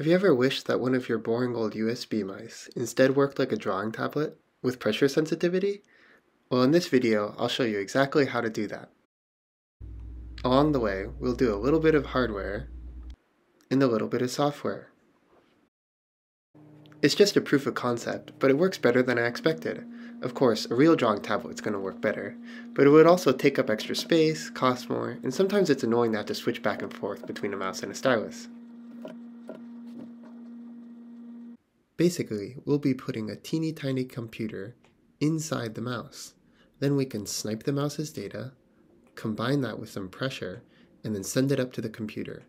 Have you ever wished that one of your boring old USB mice instead worked like a drawing tablet with pressure sensitivity? Well, in this video, I'll show you exactly how to do that. Along the way, we'll do a little bit of hardware and a little bit of software. It's just a proof of concept, but it works better than I expected. Of course, a real drawing tablet's going to work better, but it would also take up extra space, cost more, and sometimes it's annoying to have to switch back and forth between a mouse and a stylus. Basically, we'll be putting a teeny tiny computer inside the mouse. Then we can snipe the mouse's data, combine that with some pressure, and then send it up to the computer.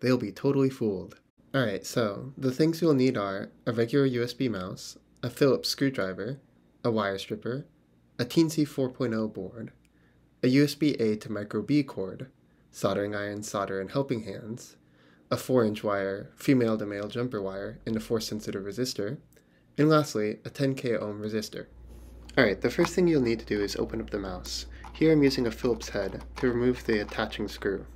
They'll be totally fooled. Alright, so the things you'll need are a regular USB mouse, a Phillips screwdriver, a wire stripper, a Teensy 4.0 board, a USB-A to micro B cord, soldering iron, solder, and helping hands, a 4-inch wire, female to male jumper wire, and a force-sensitive resistor, and lastly, a 10k ohm resistor. Alright, the first thing you'll need to do is open up the mouse. Here I'm using a Phillips head to remove the attaching screw.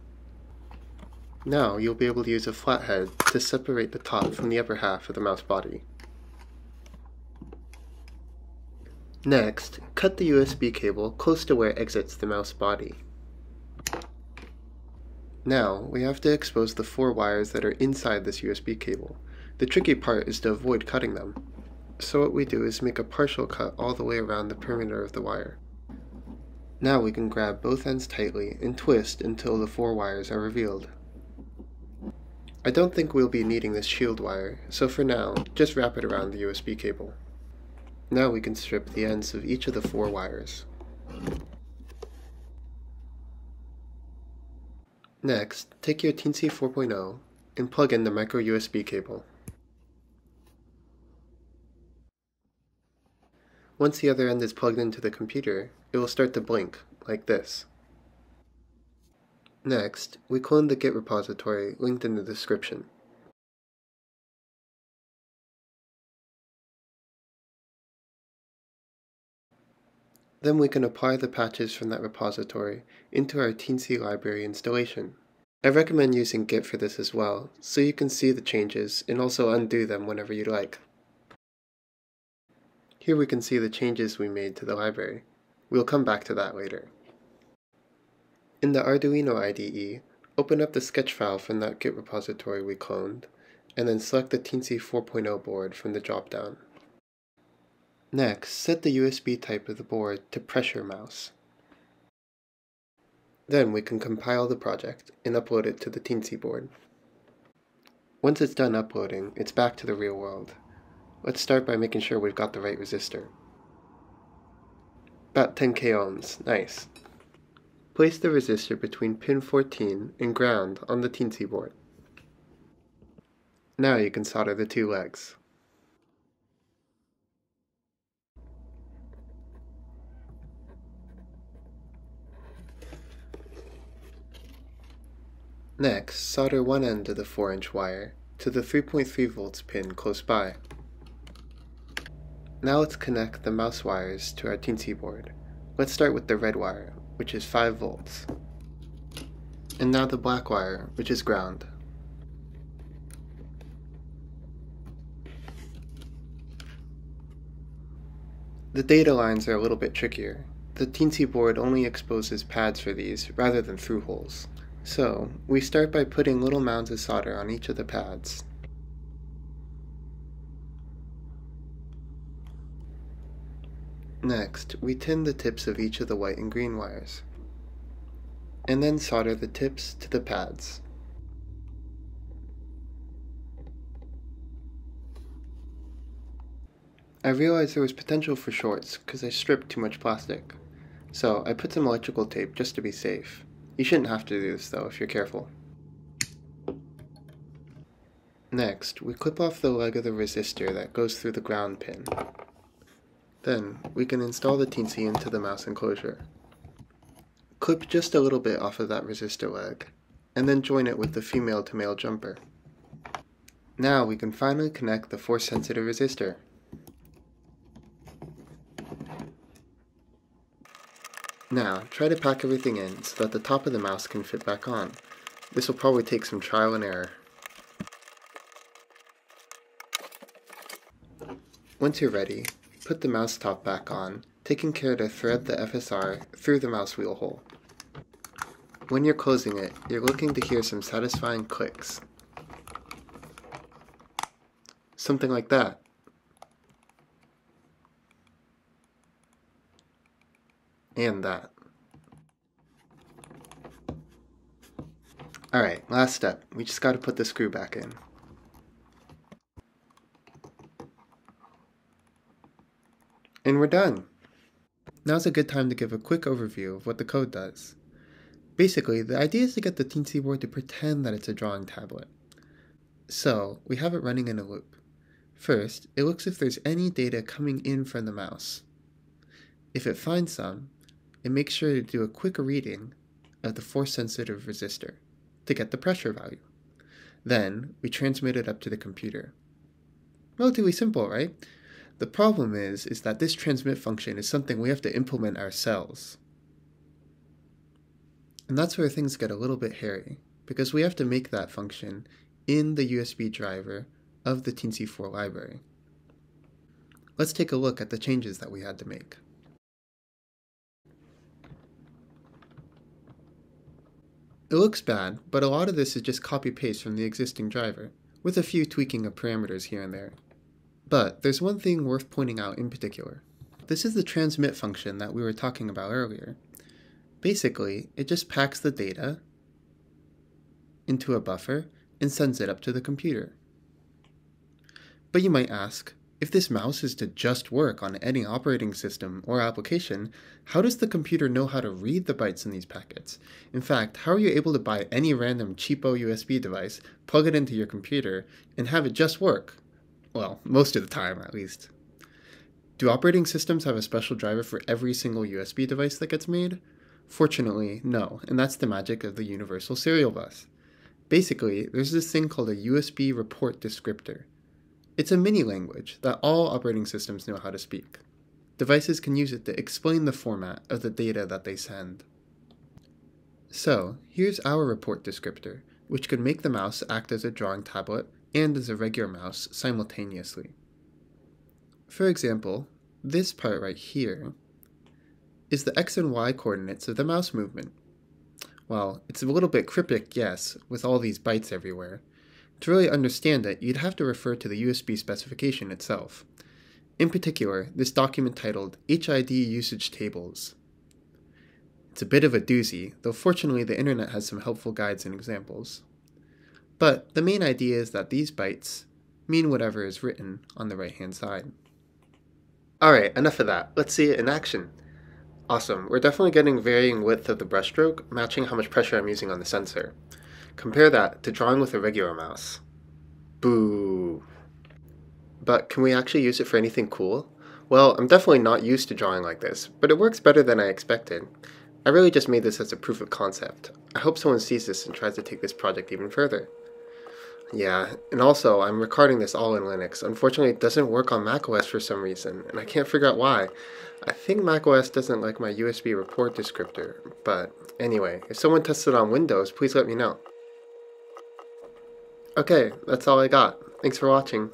Now you'll be able to use a flathead to separate the top from the upper half of the mouse body. Next, cut the USB cable close to where it exits the mouse body. Now, we have to expose the four wires that are inside this USB cable. The tricky part is to avoid cutting them. So what we do is make a partial cut all the way around the perimeter of the wire. Now we can grab both ends tightly and twist until the four wires are revealed. I don't think we'll be needing this shield wire, so for now, just wrap it around the USB cable. Now we can strip the ends of each of the four wires. Next, take your Teensy 4.0 and plug in the micro USB cable. Once the other end is plugged into the computer, it will start to blink, like this. Next, we clone the Git repository linked in the description. Then we can apply the patches from that repository into our Teensy library installation. I recommend using Git for this as well, so you can see the changes and also undo them whenever you like. Here we can see the changes we made to the library. We'll come back to that later. In the Arduino IDE, open up the sketch file from that Git repository we cloned, and then select the Teensy 4.0 board from the dropdown. Next, set the USB type of the board to pressure mouse. Then we can compile the project and upload it to the Teensy board. Once it's done uploading, it's back to the real world. Let's start by making sure we've got the right resistor. About 10k ohms, nice. Place the resistor between pin 14 and ground on the Teensy board. Now you can solder the two legs. Next, solder one end of the 4-inch wire to the 3.3 volts pin close by. Now let's connect the mouse wires to our Teensy board. Let's start with the red wire, which is 5 volts. And now the black wire, which is ground. The data lines are a little bit trickier. The Teensy board only exposes pads for these rather than through holes. So, we start by putting little mounds of solder on each of the pads. Next, we tin the tips of each of the white and green wires, and then solder the tips to the pads. I realized there was potential for shorts because I stripped too much plastic, so I put some electrical tape just to be safe. You shouldn't have to do this though if you're careful. Next, we clip off the leg of the resistor that goes through the ground pin. Then, we can install the Teensy into the mouse enclosure. Clip just a little bit off of that resistor leg, and then join it with the female to male jumper. Now we can finally connect the force sensitive resistor. Now, try to pack everything in so that the top of the mouse can fit back on. This will probably take some trial and error. Once you're ready, put the mouse top back on, taking care to thread the FSR through the mouse wheel hole. When you're closing it, you're looking to hear some satisfying clicks. Something like that. And that. Alright, last step. We just gotta put the screw back in. And we're done. Now's a good time to give a quick overview of what the code does. Basically, the idea is to get the Teensy board to pretend that it's a drawing tablet. So, we have it running in a loop. First, it looks if there's any data coming in from the mouse. If it finds some, it make sure to do a quick reading of the force-sensitive resistor to get the pressure value. Then, we transmit it up to the computer. Relatively simple, right? The problem is, is that this transmit function is something we have to implement ourselves. And that's where things get a little bit hairy, because we have to make that function in the USB driver of the Teensy4 library. Let's take a look at the changes that we had to make. It looks bad, but a lot of this is just copy-paste from the existing driver, with a few tweaking of parameters here and there. But there's one thing worth pointing out in particular. This is the transmit function that we were talking about earlier. Basically, it just packs the data into a buffer and sends it up to the computer. But you might ask, if this mouse is to just work on any operating system or application, how does the computer know how to read the bytes in these packets? In fact, how are you able to buy any random cheapo USB device, plug it into your computer, and have it just work? Well, most of the time, at least. Do operating systems have a special driver for every single USB device that gets made? Fortunately, no, and that's the magic of the Universal Serial Bus. Basically, there's this thing called a USB report descriptor. It's a mini language that all operating systems know how to speak. Devices can use it to explain the format of the data that they send. So, here's our report descriptor, which could make the mouse act as a drawing tablet and as a regular mouse simultaneously. For example, this part right here is the x and y coordinates of the mouse movement. Well, it's a little bit cryptic, yes, with all these bytes everywhere. To really understand it, you'd have to refer to the USB specification itself. In particular, this document titled HID Usage Tables. It's a bit of a doozy, though fortunately the internet has some helpful guides and examples. But the main idea is that these bytes mean whatever is written on the right hand side. Alright, enough of that. Let's see it in action. Awesome, we're definitely getting varying width of the brushstroke, matching how much pressure I'm using on the sensor. Compare that to drawing with a regular mouse. Boo. But can we actually use it for anything cool? Well, I'm definitely not used to drawing like this, but it works better than I expected. I really just made this as a proof of concept. I hope someone sees this and tries to take this project even further. Yeah, and also, I'm recording this all in Linux. Unfortunately, it doesn't work on macOS for some reason, and I can't figure out why. I think macOS doesn't like my USB report descriptor, but anyway, if someone tests it on Windows, please let me know. Okay, that's all I got. Thanks for watching.